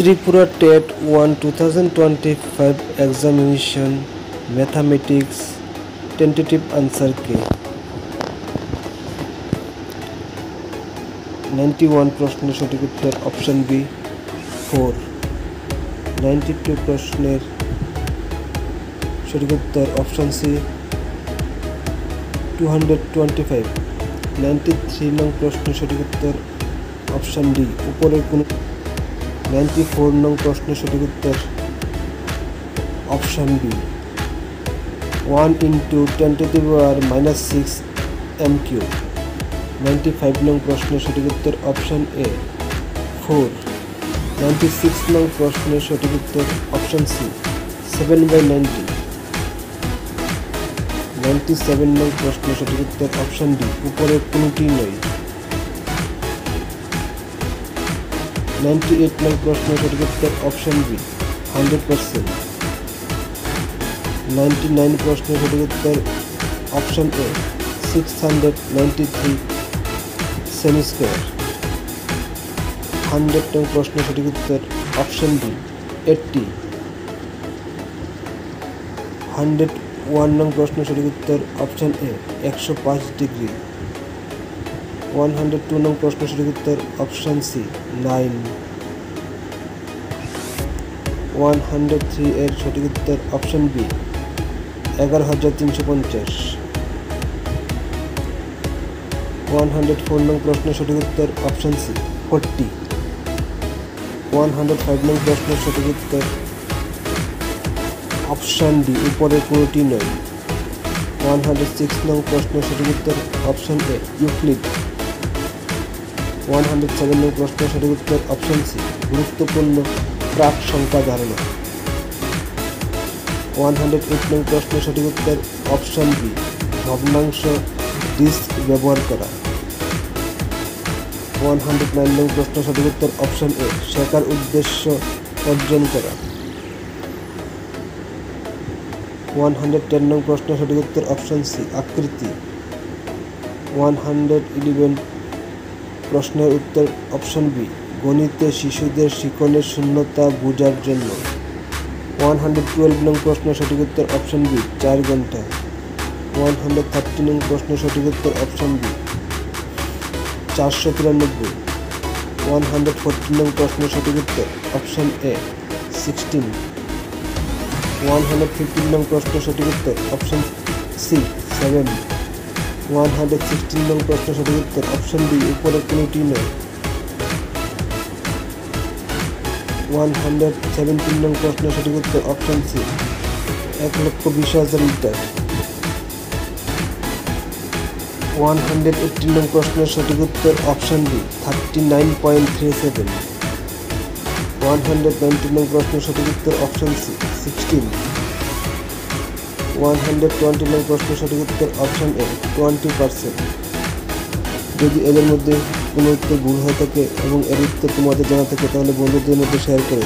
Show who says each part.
Speaker 1: Tripura TET 1 2025 examination mathematics tentative answer কে 91 প্রশ্নের সঠিক উত্তর option B four ninety two প্রশ্নের সঠিক উত্তর option C two hundred twenty five ninety three নং প্রশ্নের সঠিক উত্তর অপশন ডি উপরের কোন নাইনটি ফোর নং প্রশ্নের সঠিক উত্তর option B. One into ten to the power minus six M Q ninety five নং প্রশ্নের সঠিক উত্তর option A. Four. Ninety six নং প্রশ্নের সঠিক উত্তর option C. Seven by ninety. Ninety seven নং প্রশ্নের সঠিক উত্তর অপশন ডি। উপরের কোনটি নয় নাইনটি এইট নং প্রশ্নের সঠিক উত্তর option B hundred percent ninety nine প্রশ্নের সঠিক উত্তর option A six hundred ninety three semi square hundred নং প্রশ্নের সঠিক উত্তর option B eighty hundred one নং প্রশ্নের সঠিক উত্তর অপশন এ একশো পাঁচ ডিগ্রি ওয়ান হান্ড্রেড টু নং প্রশ্ন সঠিক উত্তর option C, nine. One hundred three এর সঠিক উত্তর অপশন বি, এগারো হাজার তিনশো পঞ্চাশ। ওয়ান হান্ড্রেড ফোর নং প্রশ্নের সঠিক উত্তর option C, forty. One hundred five নং প্রশ্নের সঠিক উত্তর অপশন ডি উপরের কোনোটি নয়। ওয়ান হান্ড্রেড সিক্স নং প্রশ্নের সঠিক উত্তর option A, Euclid. One hundred seven নং প্রশ্নের সঠিক উত্তর অপশন সি গুরুত্বপূর্ণ প্রাক সংখ্যা ধারণা। ওয়ান হান্ড্রেড এইট নং প্রশ্ন সঠিক উত্তর অপশন বি ভগ্নাংশ ডিস্ক ব্যবহার করা। ওয়ান হান্ড্রেড নাইন নং প্রশ্ন সঠিক উত্তর অপশন এ শেখার উদ্দেশ্য অর্জন করা। ওয়ান হান্ড্রেড টেন নং প্রশ্ন সঠিক উত্তর অপশন সি আকৃতি ওয়ান হান্ড্রেড ইলেভেন প্রশ্নের উত্তর অপশন বি, গণিতে শিশুদের শিকনের শূন্যতা বোঝার জন্য। ওয়ান হান্ড্রেড টুয়েলভ নং প্রশ্নের সঠিক উত্তর অপশন বি, চার ঘণ্টা ওয়ান হান্ড্রেড থার্টি নং প্রশ্নের সঠিক উত্তর অপশন বি, চারশো তিরানব্বই। ওয়ান হান্ড্রেড ফোরটি নং প্রশ্নের সঠিক উত্তর option A sixteen one hundred fifteen নং প্রশ্নের সঠিক উত্তর option C seven one hundred sixteen নং প্রশ্নের সঠিক উত্তর অপশন ডি উপরের কোনোটি নয় ওয়ান হান্ড্রেড সেভেন্টিন নং প্রশ্নের সঠিক উত্তর অপশন সি এক লক্ষ বিশ হাজার লিটার ওয়ান হান্ড্রেড এইটিন নং প্রশ্নের সঠিক উত্তর option B thirty nine point three seven. One hundred nineteen নং প্রশ্নের সঠিক উত্তর option C sixteen. One hundred twenty nine প্রশ্নের সঠিক উত্তর অপশন এ টোয়েন্টি পার্সেন্ট যদি এদের মধ্যে কোনো উত্তর ভুল হয়ে থাকে এবং এর উত্তর তোমাদের জানা থাকে, তাহলে বন্ধুদের মধ্যে শেয়ার করে।